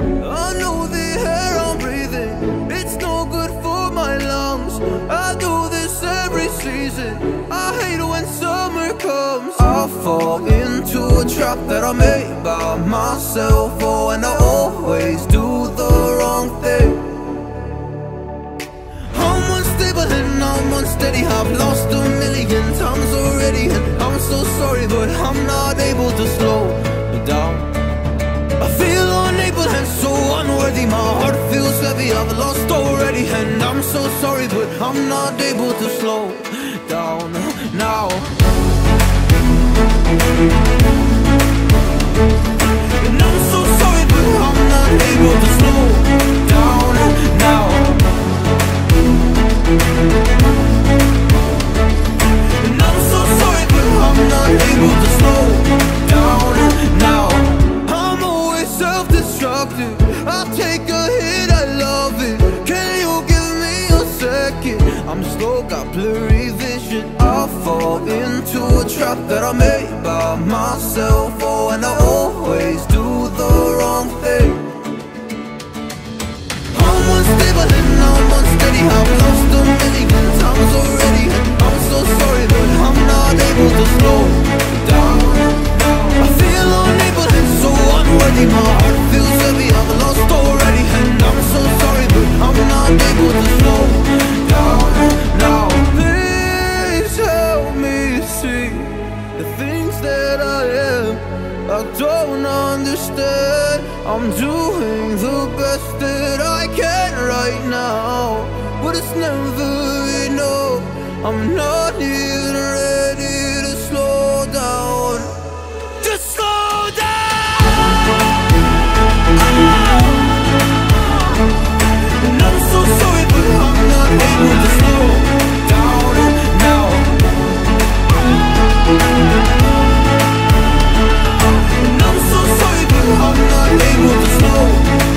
I know the air I'm breathing, it's no good for my lungs. I do this every season, I hate when summer comes. I fall into a trap that I made by myself, oh, and I always do the wrong thing. I'm unstable and I'm unsteady, I've lost a million times already. Heavy, I've lost already. And I'm so sorry but I'm not able to slow down now always self-destructive I'll take a hit, I love it. Can you give me a second? I'm slow, got blurry vision. I fall into a trap that I made by myself. Oh, and I always do feels heavy, I've lost already. And I'm so sorry but I'm not able to slow down. Now Please help me see the things that I am. I don't understand. I'm doing the best that I can right now. But it's never enough. I'm not Able to flow.